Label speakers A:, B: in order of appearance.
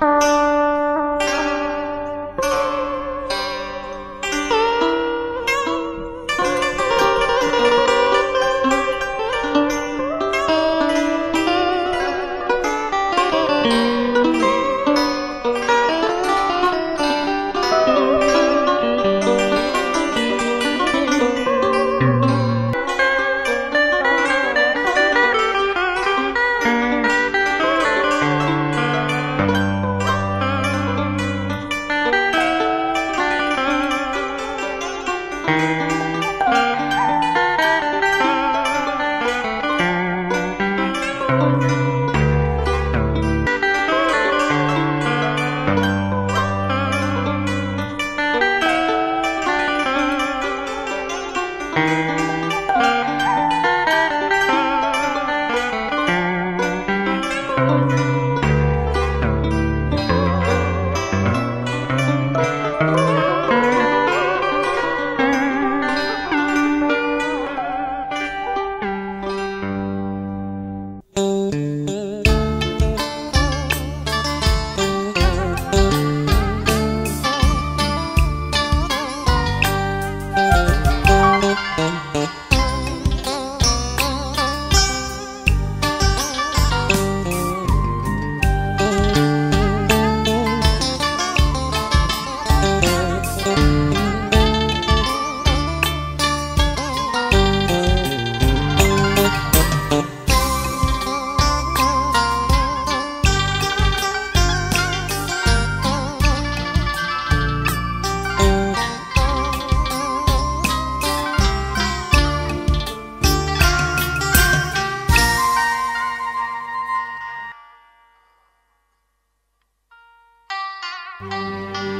A: Thank you.
B: Música